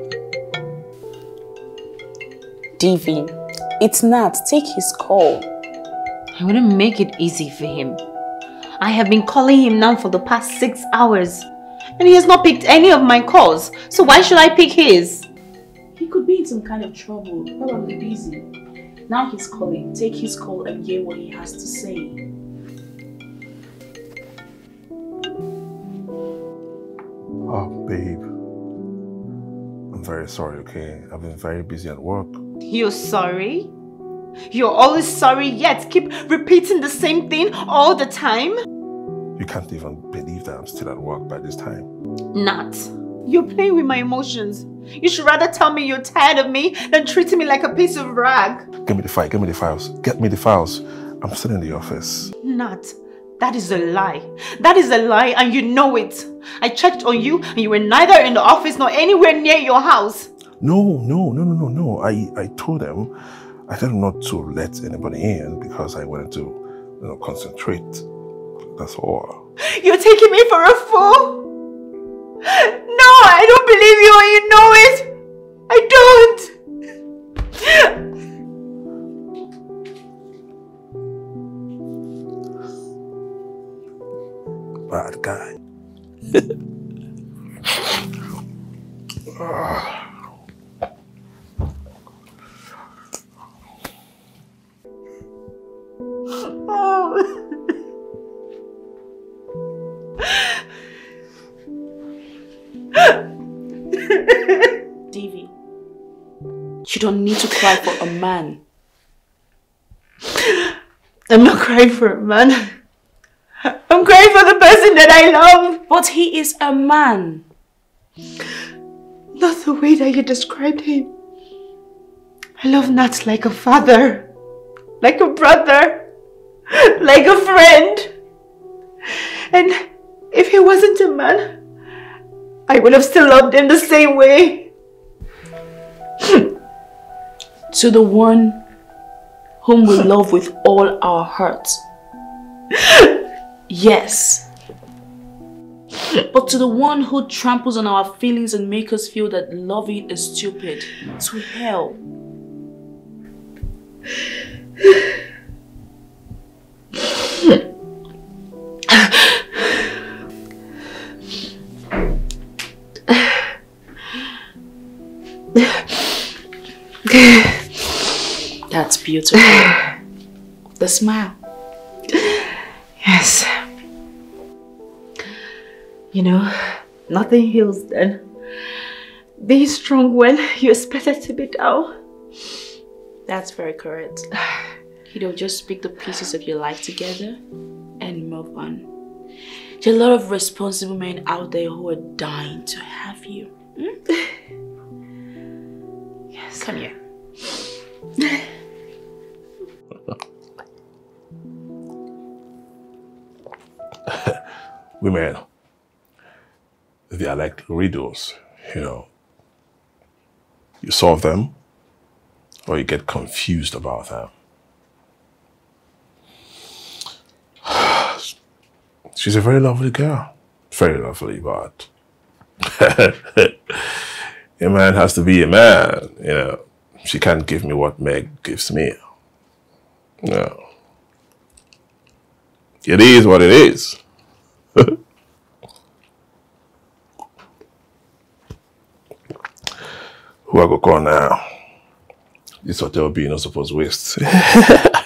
that. Divi, it's not. Take his call. I wouldn't make it easy for him. I have been calling him now for the past six hours. And he has not picked any of my calls. So why should I pick his? He could be in some kind of trouble, probably busy. Now he's calling. Take his call and hear what he has to say. Very sorry, okay? I've been very busy at work. You're sorry? You're always sorry yet keep repeating the same thing all the time? You can't even believe that I'm still at work by this time. Not. You're playing with my emotions. You should rather tell me you're tired of me than treating me like a piece of rag. Give me the file, give me the files. Get me the files. I'm still in the office. Not. That is a lie. That is a lie and you know it. I checked on you and you were neither in the office nor anywhere near your house. No, no, no, no, no, no. I, I told them, I told them not to let anybody in because I wanted to, you know, concentrate. That's all. You're taking me for a fool? No, I don't believe you and you know it. I don't. Bad guy. Divi, you don't need to cry for a man. I'm not crying for a man. I'm crying for the person that I love. But he is a man. Not the way that you described him. I love Nat like a father, like a brother, like a friend. And if he wasn't a man, I would have still loved him the same way. To the one whom we love with all our hearts. Yes. But to the one who tramples on our feelings and makes us feel that loving is stupid. To hell. That's beautiful. The smile. Yes. You know, nothing heals then. Be strong when you expect it to be down. That's very correct. You know, just pick the pieces of your life together and move on. There are a lot of responsible men out there who are dying to have you. Hmm? Yes. Come here. Women, they are like riddles, you know. You solve them or you get confused about them. She's a very lovely girl. Very lovely, but a man has to be a man, you know. She can't give me what Meg gives me. No. It is what it is. Who I go call now? This hotel be not supposed to waste.